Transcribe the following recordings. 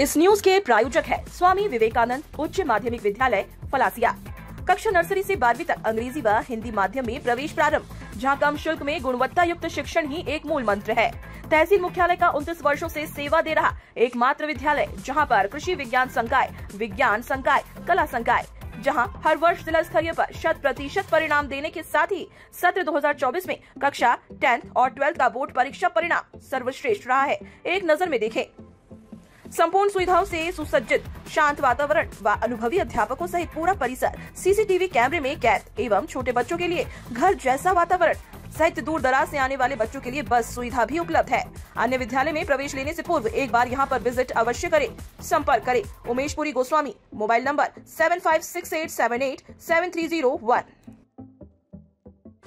इस न्यूज़ के प्रायोजक है स्वामी विवेकानंद उच्च माध्यमिक विद्यालय, फलासिया। कक्षा नर्सरी से बारहवीं तक अंग्रेज़ी व हिंदी माध्यम में प्रवेश प्रारंभ, जहाँ कम शुल्क में गुणवत्ता युक्त शिक्षण ही एक मूल मंत्र है। तहसील मुख्यालय का उनतीस वर्षों से सेवा दे रहा एकमात्र विद्यालय, जहाँ पर कृषि विज्ञान संकाय विज्ञान संकाय, कला संकाय, जहाँ हर वर्ष जिला स्तरीय पर शत प्रतिशत परिणाम देने के साथ ही सत्र 2024 में कक्षा टेंथ और ट्वेल्थ का बोर्ड परीक्षा परिणाम सर्वश्रेष्ठ रहा है। एक नज़र में देखें। संपूर्ण सुविधाओं से सुसज्जित, शांत वातावरण व वा अनुभवी अध्यापकों सहित पूरा परिसर सीसीटीवी कैमरे में कैद एवं छोटे बच्चों के लिए घर जैसा वातावरण सहित दूर दराज से आने वाले बच्चों के लिए बस सुविधा भी उपलब्ध है। अन्य विद्यालय में प्रवेश लेने से पूर्व एक बार यहाँ पर विज़िट अवश्य करें। संपर्क करें Umeshpuri Goswami, mobile number seven five six eight seven eight seven three zero one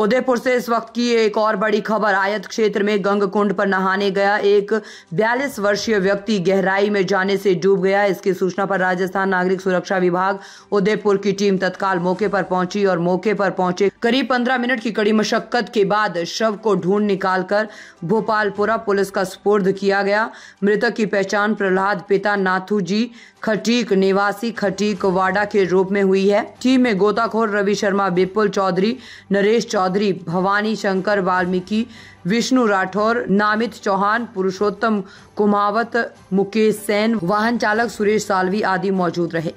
Udaipur से इस वक्त की एक और बड़ी खबर, आयत क्षेत्र में गंग कुंड पर नहाने गया एक 42 वर्षीय व्यक्ति गहराई में जाने से डूब गया। इसकी सूचना पर राजस्थान नागरिक सुरक्षा विभाग, उदयपुर की टीम तत्काल मौके पर पहुँची और मौके पर पहुँचे। करीब 15 मिनट की कड़ी मशक्कत के बाद शव को ढूंढ निकालकर भोपालपुरा पुलिस का सुपुर्द किया गया। मृतक की पहचान प्रहलाद पिता नाथू जी, खटीक निवासी खटीक वाडा के रूप में हुई है। टीम में गोताखोर रवि शर्मा, विपुल चौधरी, नरेश चौधरी भवानी शंकर वाल्मीकि, विष्णु राठौर, नामित चौहान, पुरुषोत्तम कुमावत, मुकेश सेन, वाहन चालक सुरेश सालवी आदि मौजूद रहे।